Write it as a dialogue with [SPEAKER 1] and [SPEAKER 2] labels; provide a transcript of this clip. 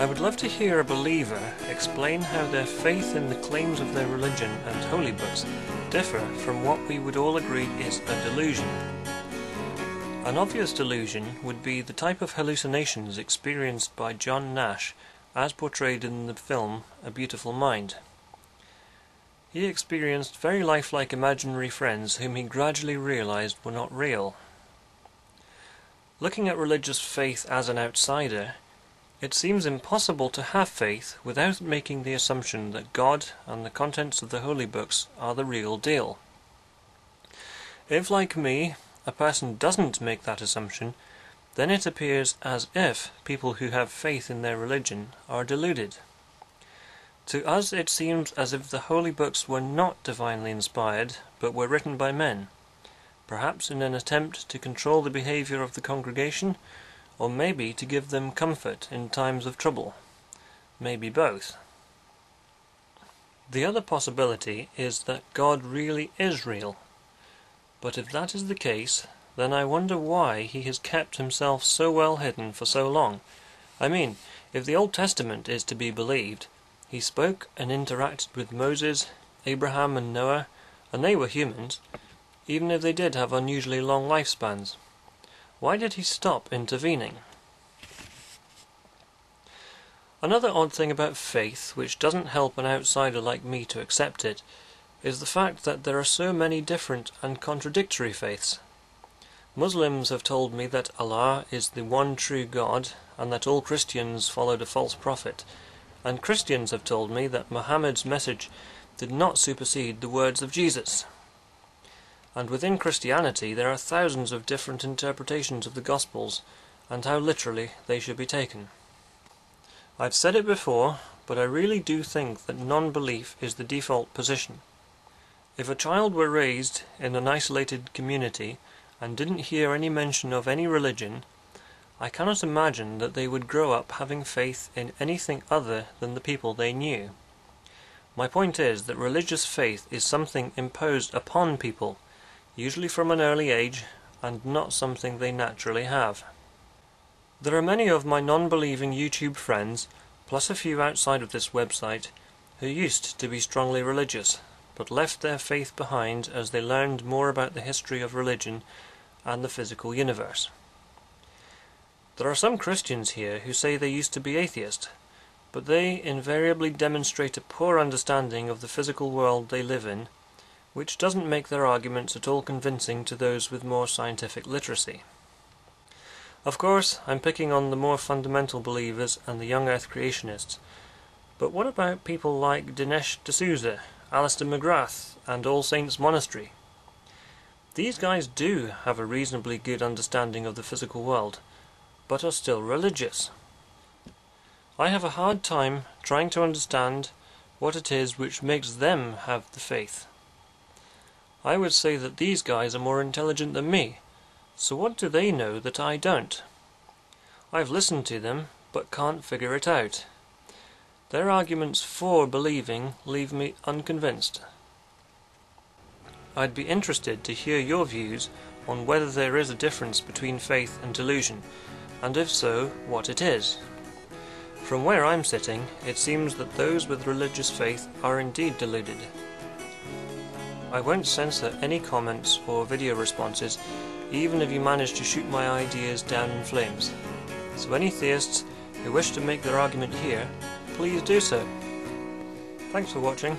[SPEAKER 1] I would love to hear a believer explain how their faith in the claims of their religion and holy books differ from what we would all agree is a delusion. An obvious delusion would be the type of hallucinations experienced by John Nash as portrayed in the film A Beautiful Mind. He experienced very lifelike imaginary friends whom he gradually realized were not real. Looking at religious faith as an outsider, it seems impossible to have faith without making the assumption that God and the contents of the holy books are the real deal. If, like me, a person doesn't make that assumption, then it appears as if people who have faith in their religion are deluded. To us it seems as if the holy books were not divinely inspired, but were written by men, perhaps in an attempt to control the behavior of the congregation or maybe to give them comfort in times of trouble. Maybe both. The other possibility is that God really is real. But if that is the case, then I wonder why he has kept himself so well hidden for so long. I mean, if the Old Testament is to be believed, he spoke and interacted with Moses, Abraham, and Noah, and they were humans, even if they did have unusually long lifespans. Why did he stop intervening? Another odd thing about faith, which doesn't help an outsider like me to accept it, is the fact that there are so many different and contradictory faiths. Muslims have told me that Allah is the one true God and that all Christians followed a false prophet, and Christians have told me that Muhammad's message did not supersede the words of Jesus and within Christianity there are thousands of different interpretations of the Gospels, and how literally they should be taken. I've said it before, but I really do think that non-belief is the default position. If a child were raised in an isolated community and didn't hear any mention of any religion, I cannot imagine that they would grow up having faith in anything other than the people they knew. My point is that religious faith is something imposed upon people usually from an early age, and not something they naturally have. There are many of my non-believing YouTube friends, plus a few outside of this website, who used to be strongly religious, but left their faith behind as they learned more about the history of religion and the physical universe. There are some Christians here who say they used to be atheist, but they invariably demonstrate a poor understanding of the physical world they live in which doesn't make their arguments at all convincing to those with more scientific literacy. Of course, I'm picking on the more fundamental believers and the young earth creationists, but what about people like Dinesh D'Souza, Alister McGrath, and All Saints Monastery? These guys do have a reasonably good understanding of the physical world, but are still religious. I have a hard time trying to understand what it is which makes them have the faith. I would say that these guys are more intelligent than me, so what do they know that I don't? I've listened to them, but can't figure it out. Their arguments for believing leave me unconvinced. I'd be interested to hear your views on whether there is a difference between faith and delusion, and if so, what it is. From where I'm sitting, it seems that those with religious faith are indeed deluded. I won't censor any comments or video responses, even if you manage to shoot my ideas down in flames. So any theists who wish to make their argument here, please do so. Thanks for watching.